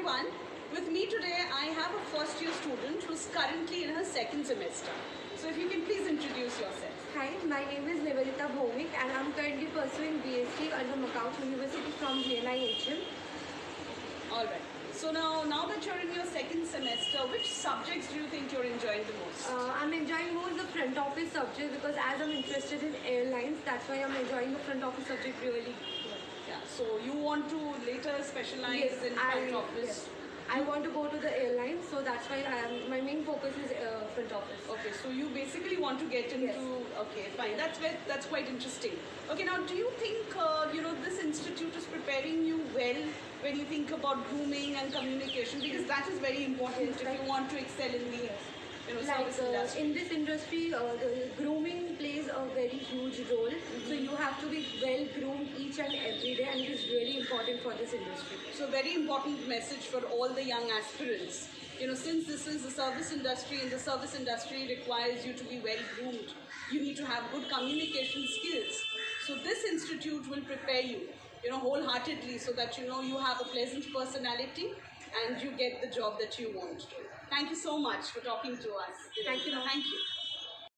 everyone. With me today, I have a first year student who's currently in her second semester. So, if you can please introduce yourself. Hi, my name is Nibedita Bhowmik and I'm currently pursuing BSc under MAKAUT University from GNIHM. All right. So now, now that you're in your second semester, which subjects do you think you're enjoying the most? Uh, I'm enjoying more the front office subject because as I'm interested in airlines, that's why I'm enjoying the front office subject really. Yeah. So you want to later specialize in front I, office. yes. I want to go to the airlines, so that's why I am, my main focus is uh, front office. Okay, so you basically want to get into. Yes. Okay, fine. That's very, that's quite interesting. Okay, now do you think uh, you know this institute is preparing you well when you think about grooming and communication because that is very important Yes, if like- you want to excel in the you know Like service uh, in this industry, uh, the grooming plays a very huge role. So you have to be well groomed each and every day, and it is really important for this industry. So very important message for all the young aspirants. You know, since this is the service industry and the service industry requires you to be well groomed, you need to have good communication skills. So this institute will prepare you, you know, wholeheartedly so that you know you have a pleasant personality and you get the job that you want. To. Thank you so much for talking to us. Thank you. Thank you.